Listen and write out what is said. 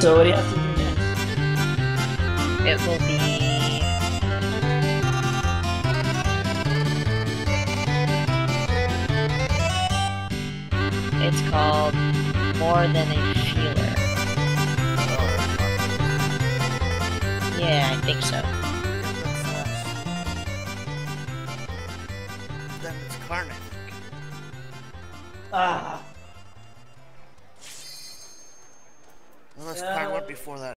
So what do you have to do next? It will be. It's called More Than a Feeler. Yeah, I think so. Then it's Qarn, I think. Ah. Unless. Qarn went before that.